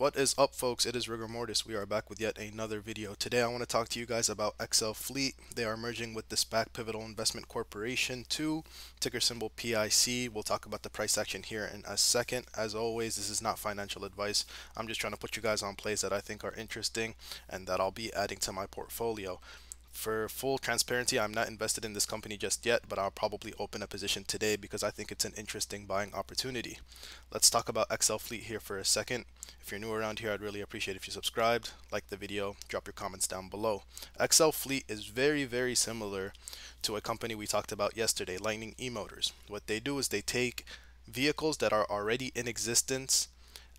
What is up folks, it is Rigor Mortis. We are back with yet another video. Today I want to talk to you guys about XL Fleet. They are merging with the SPAC Pivotal Investment Corporation 2, ticker symbol PIC. We'll talk about the price action here in a second. As always, this is not financial advice. I'm just trying to put you guys on plays that I think are interesting and that I'll be adding to my portfolio. For full transparency, I'm not invested in this company just yet, but I'll probably open a position today because I think it's an interesting buying opportunity. Let's talk about XL Fleet here for a second. If you're new around here, I'd really appreciate if you subscribed, like the video, drop your comments down below. XL Fleet is very, very similar to a company we talked about yesterday, Lightning eMotors. What they do is they take vehicles that are already in existence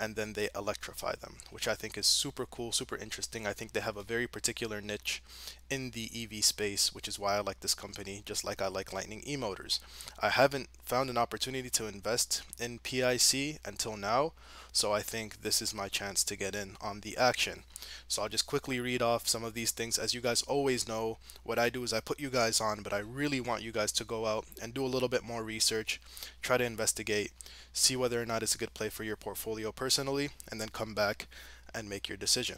and then they electrify them, which I think is super cool, super interesting. I think they have a very particular niche in the EV space, which is why I like this company, just like I like Lightning eMotors. I haven't found an opportunity to invest in PIC until now, so I think this is my chance to get in on the action. So I'll just quickly read off some of these things. As you guys always know, what I do is I put you guys on, but I really want you guys to go out and do a little bit more research, try to investigate, see whether or not it's a good play for your portfolio personally, and then come back and make your decision.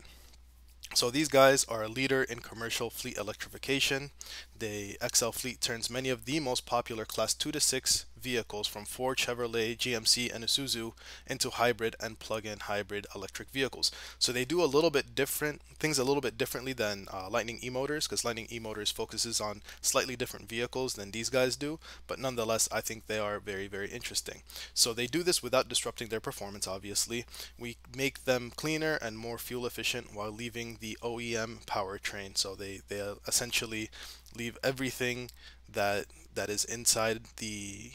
So these guys are a leader in commercial fleet electrification. The XL Fleet turns many of the most popular class 2 to 6 vehicles from Ford, Chevrolet, GMC, and Isuzu into hybrid and plug-in hybrid electric vehicles. So they do a little bit different things a little bit differently than uh, Lightning eMotors because Lightning eMotors focuses on slightly different vehicles than these guys do, but nonetheless I think they are very very interesting. So they do this without disrupting their performance obviously. We make them cleaner and more fuel efficient while leaving the OEM powertrain. So they, they essentially leave everything that that is inside the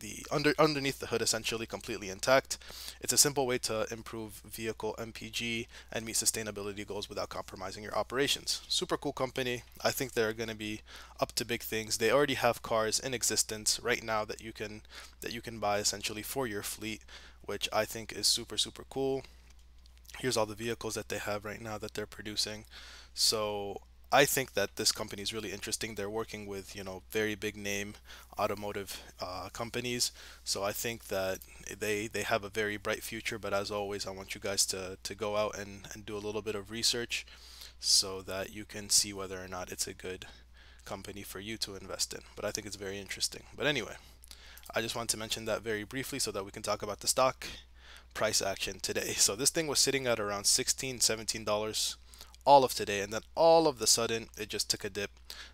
the under underneath the hood essentially completely intact. It's a simple way to improve vehicle MPG and meet sustainability goals without compromising your operations. Super cool company. I think they're going to be up to big things. They already have cars in existence right now that you can that you can buy essentially for your fleet, which I think is super super cool. Here's all the vehicles that they have right now that they're producing. So I think that this company is really interesting. They're working with you know very big name automotive uh, companies, so I think that they they have a very bright future. But as always, I want you guys to to go out and and do a little bit of research, so that you can see whether or not it's a good company for you to invest in. But I think it's very interesting. But anyway, I just want to mention that very briefly so that we can talk about the stock price action today. So this thing was sitting at around 16 17 dollars all of today and then all of the sudden it just took a dip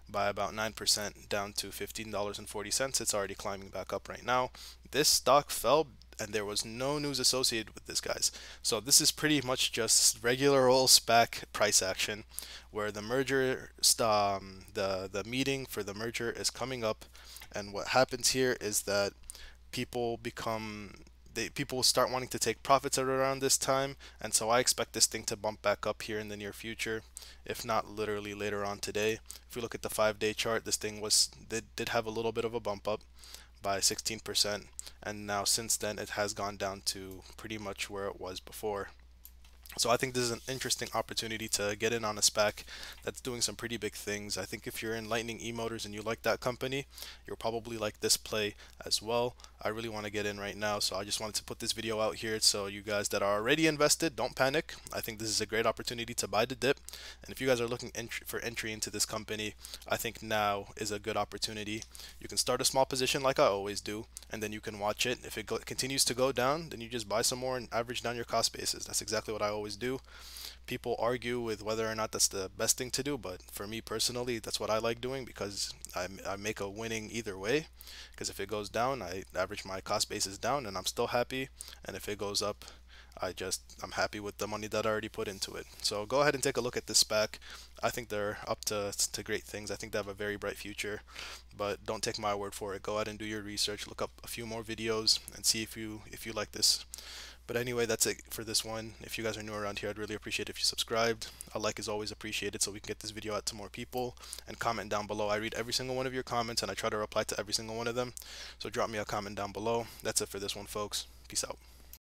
by about 9% down to $15.40 it's already climbing back up right now. This stock fell and there was no news associated with this guys. So this is pretty much just regular old SPAC price action where the merger um, the the meeting for the merger is coming up and what happens here is that people become they, people will start wanting to take profits at around this time and so I expect this thing to bump back up here in the near future if not literally later on today. If we look at the five day chart this thing was did, did have a little bit of a bump up by 16% and now since then it has gone down to pretty much where it was before so I think this is an interesting opportunity to get in on a SPAC that's doing some pretty big things. I think if you're in Lightning eMotors and you like that company, you'll probably like this play as well. I really want to get in right now, so I just wanted to put this video out here so you guys that are already invested, don't panic. I think this is a great opportunity to buy the dip. And if you guys are looking for entry into this company, I think now is a good opportunity. You can start a small position like I always do, and then you can watch it. If it continues to go down, then you just buy some more and average down your cost basis. That's exactly what I always always do. People argue with whether or not that's the best thing to do, but for me personally, that's what I like doing because I, I make a winning either way. Because if it goes down, I average my cost basis down and I'm still happy. And if it goes up, I just I'm happy with the money that I already put into it. So go ahead and take a look at this SPAC. I think they're up to to great things. I think they have a very bright future, but don't take my word for it. Go out and do your research, look up a few more videos, and see if you if you like this but anyway, that's it for this one. If you guys are new around here, I'd really appreciate if you subscribed. A like is always appreciated so we can get this video out to more people. And comment down below. I read every single one of your comments and I try to reply to every single one of them. So drop me a comment down below. That's it for this one, folks. Peace out.